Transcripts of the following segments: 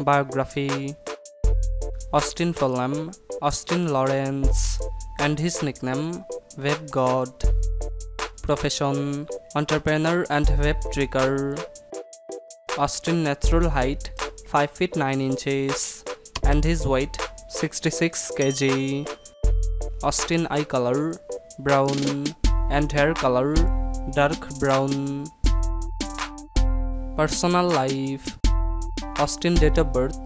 Biography Austin Fulham, Austin Lawrence, and his nickname Vape God. Profession Entrepreneur and Vape Tricker. Austin natural height 5 feet 9 inches and his weight 66 kg. Austin eye color brown and hair color dark brown. Personal life Austin date of birth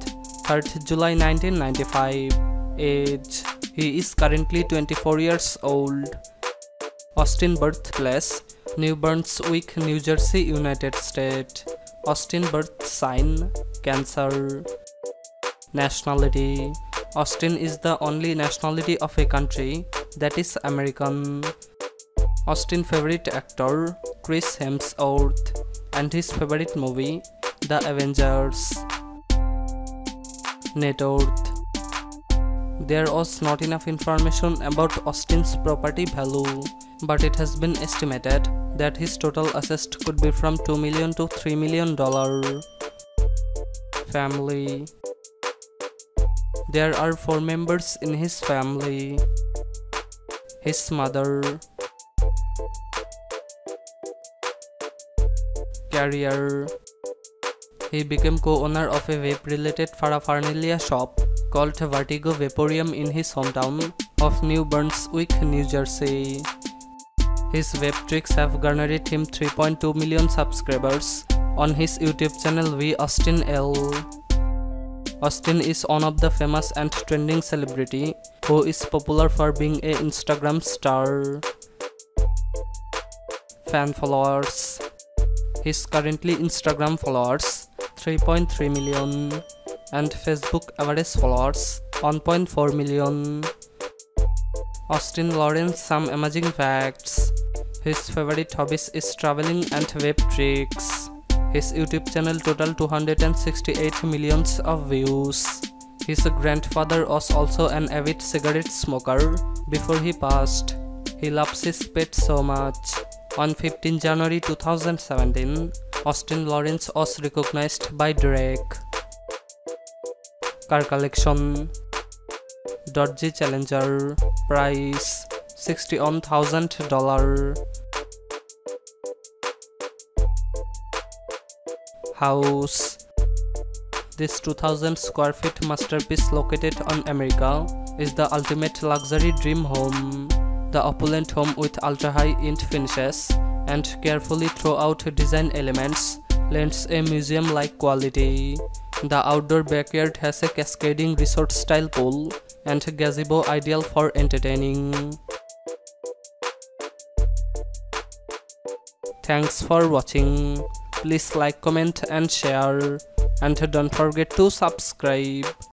3rd July 1995 Age He is currently 24 years old. Austin birthplace New Brunswick, New Jersey, United States. Austin birth sign Cancer. Nationality Austin is the only nationality of a country that is American. Austin favorite actor Chris Hemsworth and his favorite movie The Avengers Net There was not enough information about Austin's property value, but it has been estimated that his total assets could be from 2 million to 3 million dollar. Family There are four members in his family. His mother Career He became co-owner of a vape-related paraphernalia shop called Vertigo Vaporium in his hometown of New Brunswick, New Jersey. His vape tricks have garnered him 3.2 million subscribers on his YouTube channel V Austin L. Austin is one of the famous and trending celebrity who is popular for being a Instagram star. Fan followers His currently Instagram followers 3.3 million and Facebook average followers 1.4 million. Austin Lawrence some amazing facts. His favorite hobbies is traveling and vape tricks. His YouTube channel total 268 millions of views. His grandfather was also an avid cigarette smoker before he passed. He loves his pet so much. On 15 January 2017, Austin Lawrence was recognized by Drake. Car collection. Dodge Challenger. Price $61,000 House. This 2000 square feet masterpiece located on America is the ultimate luxury dream home. The opulent home with ultra-high-end finishes and carefully throw out design elements lends a museum-like quality. The outdoor backyard has a cascading resort-style pool and gazebo ideal for entertaining. Thanks for watching. Please like, comment and share. And don't forget to subscribe.